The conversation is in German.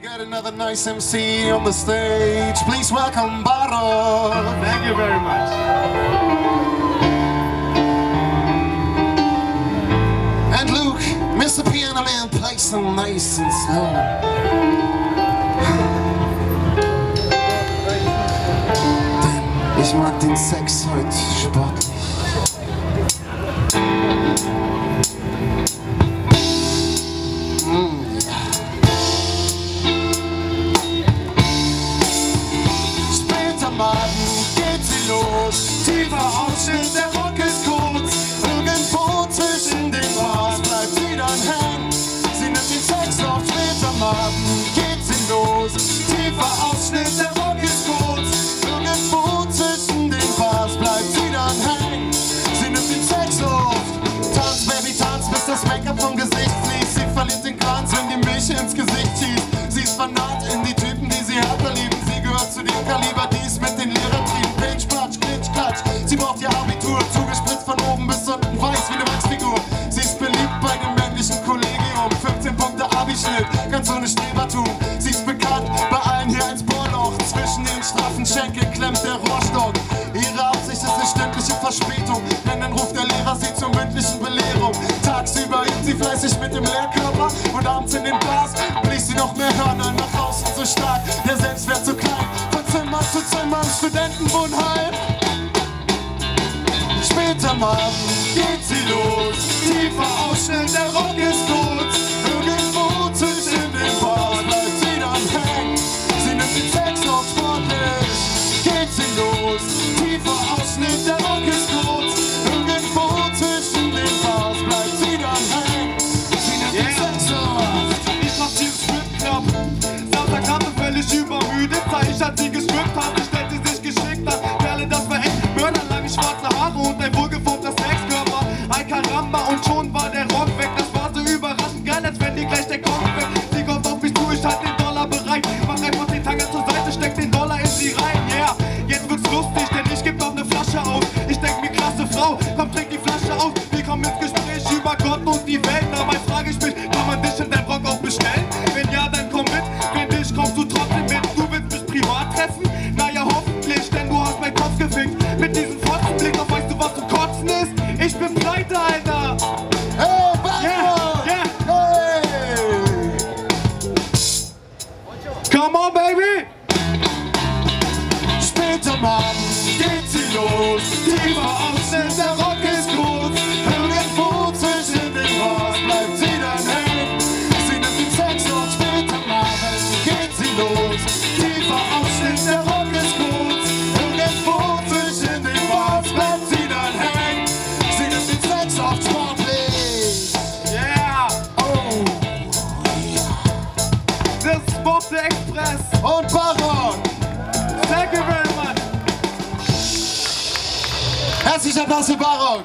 We got another nice MC on the stage. Please welcome Baro. Thank you very much. And Luke, Mr. Piano Man, play some nice and slow. Ich mag den Sex heute sportlich. Los. Tiefer Ausschnitt, der Rock ist kurz. Irgendwo zwischen den Bars bleibt sie dann hängen. Sie nimmt den Sex auf. Tanz, Baby, tanz, bis das Make-up vom Gesicht fließt. Sie verliert den Kranz, wenn die Milch ins Gesicht schießt. Sie ist vernarrt in die Typen, die sie härter lieben. Sie gehört zu dem Kaliber, dies mit den Lehrertrieben. Pitch, Patsch, Klitsch, Klatsch. Sie braucht ihr Abitur, zugespritzt von oben bis unten, weiß wie eine Wachsfigur. Sie ist beliebt bei dem männlichen Kollegium. 15 Punkte Abischnitt, straffen Schenkel klemmt der Rohrstock. Ihre Absicht ist eine stündliche Verspätung, denn dann ruft der Lehrer sie zur mündlichen Belehrung. Tagsüber übt sie fleißig mit dem Lehrkörper und abends in den Bars bläst sie noch mehr Hörner nach außen so stark, der Selbstwert so klein. Von Zimmer zu Zimmer im Studentenwohnheim. Später Abend geht sie los, tiefer Ausschnitt, der Rock ist kurz. Zeig, hat sie gestrippt, hatte, stellte sich geschickt an. Perle, das war echt Mörder, lange schwarze Haare und ein wohlgeformter Sexkörper. Ein Karamba und schon war der Rock weg. Das war so überraschend geil, als wenn die gleich der Kopf weg. Sie kommt auf mich zu, ich halt den Dollar bereit. Mach einfach den Tanger zur Seite, steck den Dollar in sie rein. Yeah, jetzt wird's lustig, denn ich geb noch ne Flasche aus. Ich denk mir, klasse Frau, komm, trink die Flasche aus. Wir kommen ins Gespräch über Gott und die Welt. Dabei frage ich mich, kann man dich in dein Rock auch bestellen? Wenn ja, dann komm mit. Wenn nicht, kommst du trotzdem Pleite, Alter! Hey, Baro! Yeah, Hey! Come on, baby! Später Abend geht sie los. Tiefer Ausschnitt, der Rock ist kurz. forte abraço, Barroco!